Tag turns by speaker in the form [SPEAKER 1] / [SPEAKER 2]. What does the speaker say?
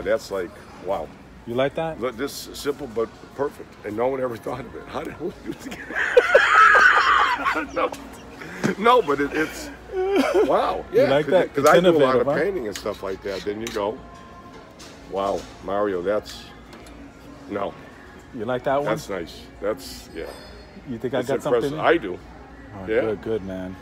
[SPEAKER 1] that's like wow.
[SPEAKER 2] You like that?
[SPEAKER 1] Look, This is simple but perfect, and no one ever thought of it. How did we do it again? no, no, but it, it's wow. Yeah,
[SPEAKER 2] like that?
[SPEAKER 1] Because I do a lot of
[SPEAKER 2] huh?
[SPEAKER 1] painting and stuff like that. Then you go, wow, Mario, that's no,
[SPEAKER 2] You like that one?
[SPEAKER 1] that's nice. That's yeah.
[SPEAKER 2] you think I got
[SPEAKER 1] impressive.
[SPEAKER 2] something?
[SPEAKER 1] I do.
[SPEAKER 2] Oh,
[SPEAKER 1] yeah.
[SPEAKER 2] Good, good, man.